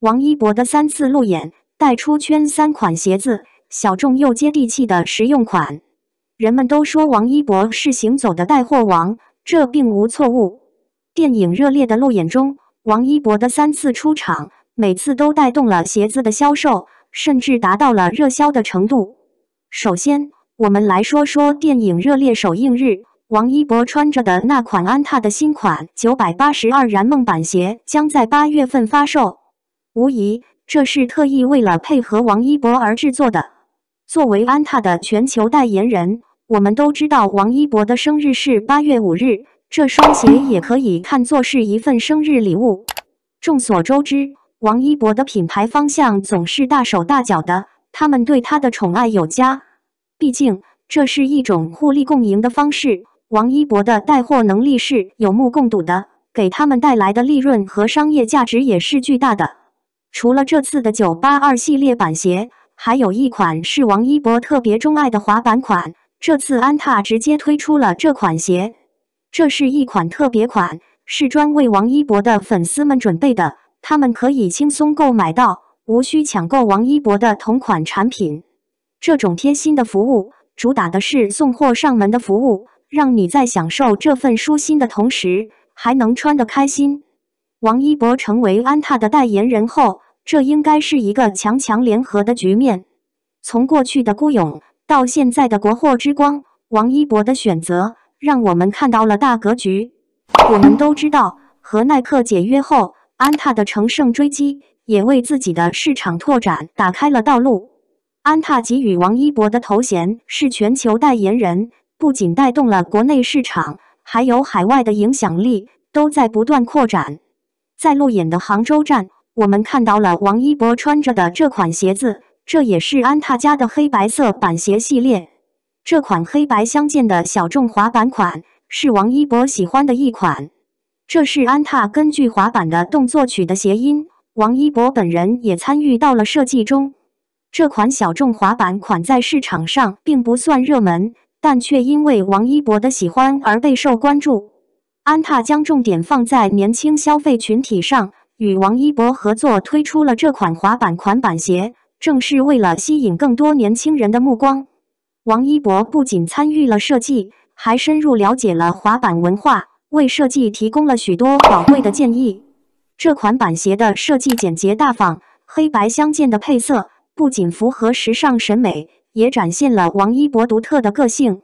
王一博的三次路演带出圈三款鞋子，小众又接地气的实用款。人们都说王一博是行走的带货王，这并无错误。电影热烈的路演中，王一博的三次出场，每次都带动了鞋子的销售，甚至达到了热销的程度。首先，我们来说说电影热烈首映日，王一博穿着的那款安踏的新款九百八十二燃梦板鞋将在八月份发售。无疑，这是特意为了配合王一博而制作的。作为安踏的全球代言人，我们都知道王一博的生日是八月五日，这双鞋也可以看作是一份生日礼物。众所周知，王一博的品牌方向总是大手大脚的，他们对他的宠爱有加。毕竟，这是一种互利共赢的方式。王一博的带货能力是有目共睹的，给他们带来的利润和商业价值也是巨大的。除了这次的九八二系列板鞋，还有一款是王一博特别钟爱的滑板款。这次安踏直接推出了这款鞋，这是一款特别款，是专为王一博的粉丝们准备的，他们可以轻松购买到，无需抢购王一博的同款产品。这种贴心的服务，主打的是送货上门的服务，让你在享受这份舒心的同时，还能穿得开心。王一博成为安踏的代言人后。这应该是一个强强联合的局面。从过去的孤勇到现在的国货之光，王一博的选择让我们看到了大格局。我们都知道，和耐克解约后，安踏的乘胜追击也为自己的市场拓展打开了道路。安踏给予王一博的头衔是全球代言人，不仅带动了国内市场，还有海外的影响力都在不断扩展。在路演的杭州站。我们看到了王一博穿着的这款鞋子，这也是安踏家的黑白色板鞋系列。这款黑白相间的小众滑板款是王一博喜欢的一款。这是安踏根据滑板的动作取的谐音，王一博本人也参与到了设计中。这款小众滑板款在市场上并不算热门，但却因为王一博的喜欢而备受关注。安踏将重点放在年轻消费群体上。与王一博合作推出了这款滑板款板鞋，正是为了吸引更多年轻人的目光。王一博不仅参与了设计，还深入了解了滑板文化，为设计提供了许多宝贵的建议。这款板鞋的设计简洁大方，黑白相间的配色不仅符合时尚审美，也展现了王一博独特的个性。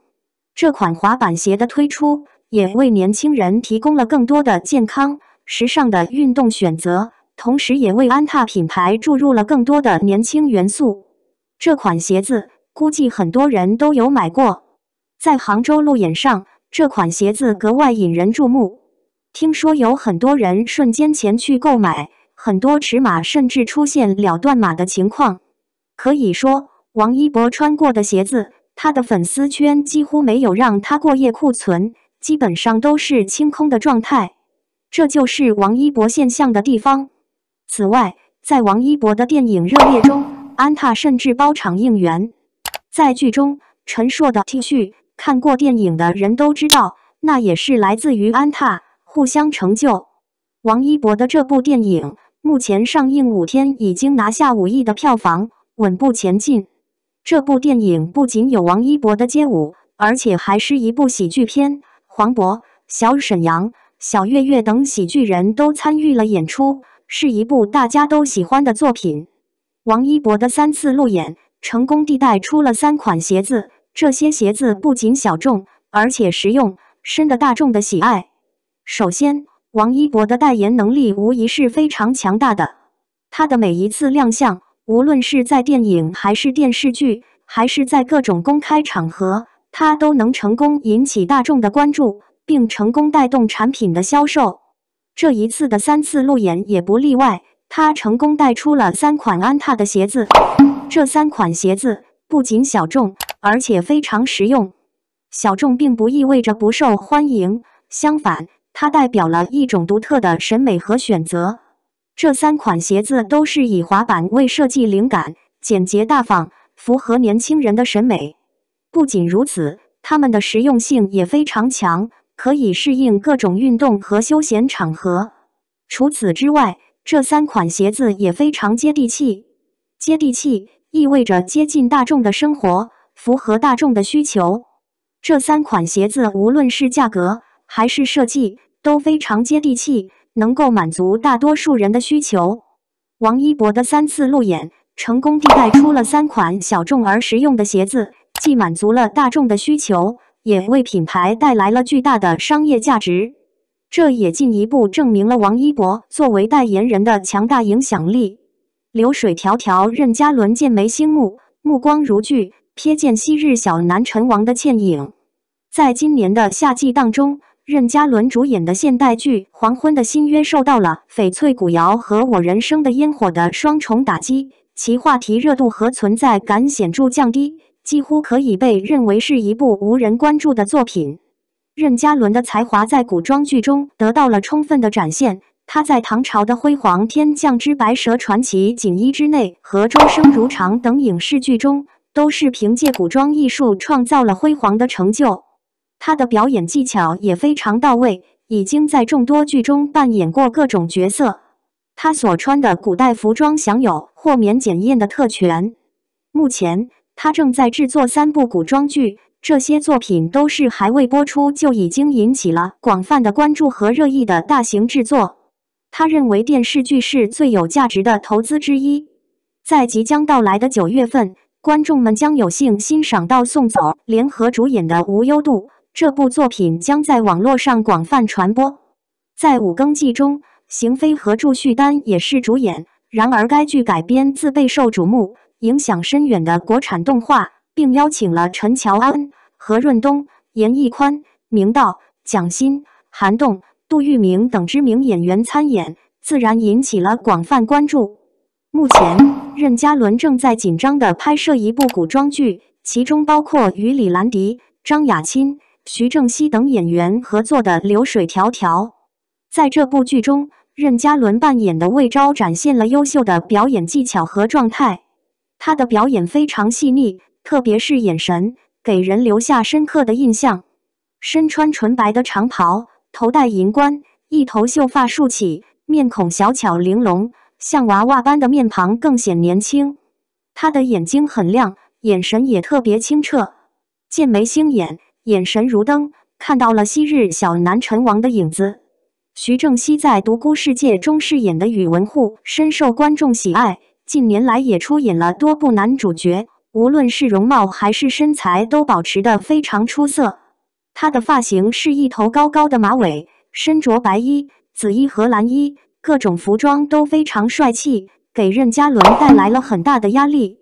这款滑板鞋的推出，也为年轻人提供了更多的健康。时尚的运动选择，同时也为安踏品牌注入了更多的年轻元素。这款鞋子估计很多人都有买过，在杭州路演上，这款鞋子格外引人注目。听说有很多人瞬间前去购买，很多尺码甚至出现了断码的情况。可以说，王一博穿过的鞋子，他的粉丝圈几乎没有让他过夜库存，基本上都是清空的状态。这就是王一博现象的地方。此外，在王一博的电影热烈中，安踏甚至包场应援。在剧中，陈硕的 T 恤，看过电影的人都知道，那也是来自于安踏。互相成就。王一博的这部电影目前上映五天，已经拿下五亿的票房，稳步前进。这部电影不仅有王一博的街舞，而且还是一部喜剧片，黄渤、小沈阳。小岳岳等喜剧人都参与了演出，是一部大家都喜欢的作品。王一博的三次路演成功地带出了三款鞋子，这些鞋子不仅小众，而且实用，深得大众的喜爱。首先，王一博的代言能力无疑是非常强大的，他的每一次亮相，无论是在电影还是电视剧，还是在各种公开场合，他都能成功引起大众的关注。并成功带动产品的销售，这一次的三次路演也不例外。他成功带出了三款安踏的鞋子，这三款鞋子不仅小众，而且非常实用。小众并不意味着不受欢迎，相反，它代表了一种独特的审美和选择。这三款鞋子都是以滑板为设计灵感，简洁大方，符合年轻人的审美。不仅如此，它们的实用性也非常强。可以适应各种运动和休闲场合。除此之外，这三款鞋子也非常接地气。接地气意味着接近大众的生活，符合大众的需求。这三款鞋子无论是价格还是设计都非常接地气，能够满足大多数人的需求。王一博的三次路演，成功地带出了三款小众而实用的鞋子，既满足了大众的需求，也为品牌带来了巨大的商业价值。这也进一步证明了王一博作为代言人的强大影响力。流水迢迢，任嘉伦剑眉星目，目光如炬，瞥见昔日小南陈王的倩影。在今年的夏季档中，任嘉伦主演的现代剧《黄昏的新约》受到了翡翠古窑和我人生的烟火的双重打击，其话题热度和存在感显著降低，几乎可以被认为是一部无人关注的作品。任嘉伦的才华在古装剧中得到了充分的展现。他在唐朝的辉煌《天降之白蛇传奇》《锦衣之内》和《周生如常》等影视剧中，都是凭借古装艺术创造了辉煌的成就。他的表演技巧也非常到位，已经在众多剧中扮演过各种角色。他所穿的古代服装享有豁免检验的特权。目前，他正在制作三部古装剧。这些作品都是还未播出就已经引起了广泛的关注和热议的大型制作。他认为电视剧是最有价值的投资之一。在即将到来的九月份，观众们将有幸欣赏到宋祖联合主演的《无忧渡》。这部作品将在网络上广泛传播。在《五更记》中，邢菲和祝绪丹也是主演。然而，该剧改编自备受瞩目、影响深远的国产动画。并邀请了陈乔恩、何润东、严屹宽、明道、蒋欣、韩栋、杜聿明等知名演员参演，自然引起了广泛关注。目前，任嘉伦正在紧张地拍摄一部古装剧，其中包括与李兰迪、张雅钦、徐正熙等演员合作的《流水迢迢》。在这部剧中，任嘉伦扮演的魏昭展现了优秀的表演技巧和状态，他的表演非常细腻。特别是眼神，给人留下深刻的印象。身穿纯白的长袍，头戴银冠，一头秀发竖起，面孔小巧玲珑，像娃娃般的面庞更显年轻。他的眼睛很亮，眼神也特别清澈，剑眉星眼，眼神如灯，看到了昔日小南陈王的影子。徐正熙在《独孤世界》中饰演的宇文护深受观众喜爱，近年来也出演了多部男主角。无论是容貌还是身材，都保持得非常出色。他的发型是一头高高的马尾，身着白衣、紫衣和蓝衣，各种服装都非常帅气，给任嘉伦带来了很大的压力。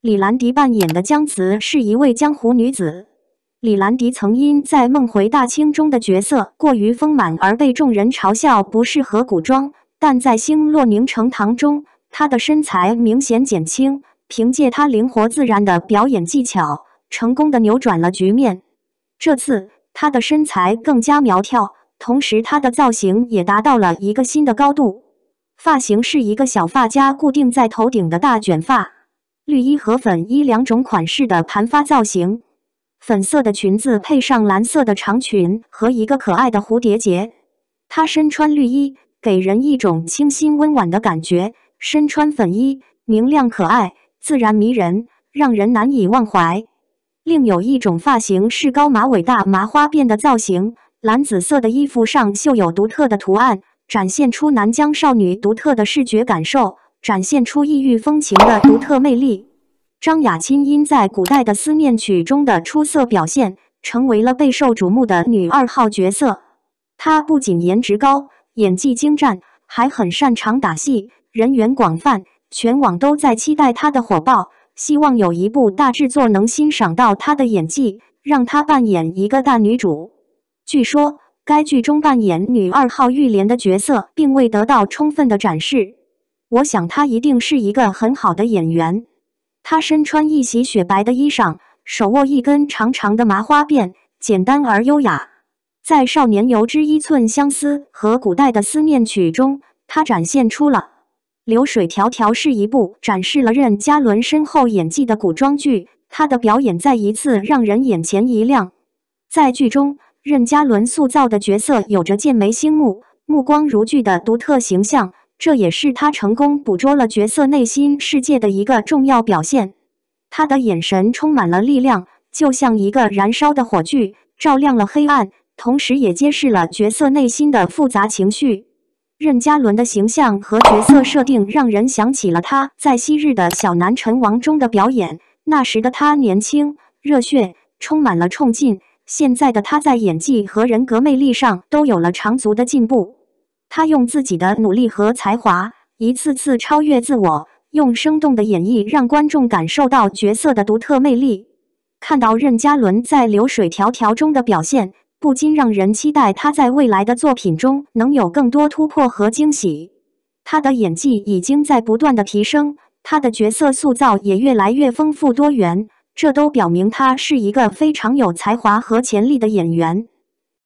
李兰迪扮演的姜慈是一位江湖女子。李兰迪曾因在《梦回大清》中的角色过于丰满而被众人嘲笑不适合古装，但在《星落凝成糖》中，她的身材明显减轻。凭借他灵活自然的表演技巧，成功的扭转了局面。这次他的身材更加苗条，同时他的造型也达到了一个新的高度。发型是一个小发夹固定在头顶的大卷发，绿衣和粉衣两种款式的盘发造型。粉色的裙子配上蓝色的长裙和一个可爱的蝴蝶结。她身穿绿衣，给人一种清新温婉的感觉；身穿粉衣，明亮可爱。自然迷人，让人难以忘怀。另有一种发型是高马尾大麻花辫的造型，蓝紫色的衣服上绣有独特的图案，展现出南疆少女独特的视觉感受，展现出异域风情的独特魅力。张雅钦因在古代的思念曲中的出色表现，成为了备受瞩目的女二号角色。她不仅颜值高，演技精湛，还很擅长打戏，人缘广泛。全网都在期待她的火爆，希望有一部大制作能欣赏到她的演技，让她扮演一个大女主。据说该剧中扮演女二号玉莲的角色并未得到充分的展示。我想她一定是一个很好的演员。她身穿一袭雪白的衣裳，手握一根长长的麻花辫，简单而优雅。在《少年游之一寸相思》和古代的思念曲中，她展现出了。流水迢迢是一部展示了任嘉伦深厚演技的古装剧，他的表演再一次让人眼前一亮。在剧中，任嘉伦塑造的角色有着剑眉星目、目光如炬的独特形象，这也是他成功捕捉了角色内心世界的一个重要表现。他的眼神充满了力量，就像一个燃烧的火炬，照亮了黑暗，同时也揭示了角色内心的复杂情绪。任嘉伦的形象和角色设定让人想起了他在昔日的小南陈王中的表演。那时的他年轻、热血，充满了冲劲；现在的他在演技和人格魅力上都有了长足的进步。他用自己的努力和才华，一次次超越自我，用生动的演绎让观众感受到角色的独特魅力。看到任嘉伦在《流水迢迢》中的表现，不禁让人期待他在未来的作品中能有更多突破和惊喜。他的演技已经在不断的提升，他的角色塑造也越来越丰富多元，这都表明他是一个非常有才华和潜力的演员。